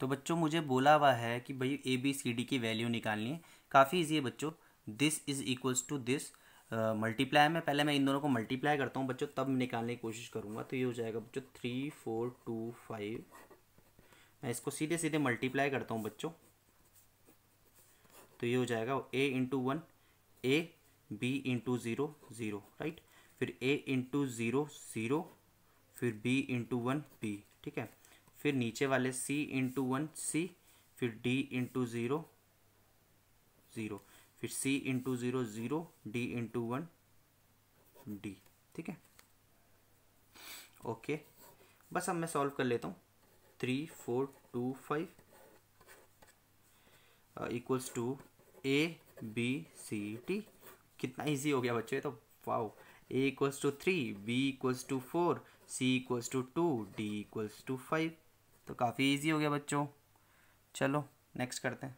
तो बच्चों, मुझे बोला हुआ है कि भाई ए बी सी डी की वैल्यू निकालनी है। काफ़ी ईजी है बच्चों। This is equals to this multiply में पहले मैं इन दोनों को मल्टीप्लाई करता हूँ बच्चों, तब निकालने की कोशिश करूँगा। तो ये हो जाएगा बच्चों थ्री फोर टू फाइव मैं इसको सीधे सीधे मल्टीप्लाई करता हूँ बच्चों। तो ये हो जाएगा A into one A B into zero zero right फिर ए इंटू ज़ीरो ज़ीरो फिर बी इंटू वन बी ठीक है? फिर नीचे वाले सी इंटू वन सी फिर डी इंटू ज़ीरो ज़ीरो फिर C into zero zero D into one D ठीक है? ओके बस अब मैं सॉल्व कर लेता हूँ. Three four two five equals to A B C T कितना इजी हो गया बच्चों तो. Wow A equals to three B equals to four C equals to two D equals to five तो काफ़ी ईजी हो गया बच्चों। चलो नेक्स्ट करते हैं।